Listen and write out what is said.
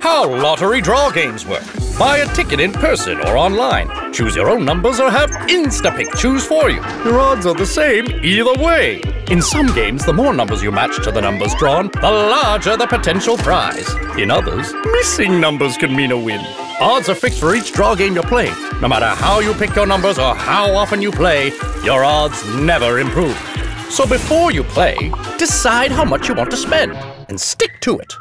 How lottery draw games work. Buy a ticket in person or online. Choose your own numbers or have Instapick choose for you. Your odds are the same either way. In some games, the more numbers you match to the numbers drawn, the larger the potential prize. In others, missing numbers can mean a win. Odds are fixed for each draw game you play. No matter how you pick your numbers or how often you play, your odds never improve. So before you play, decide how much you want to spend and stick to it.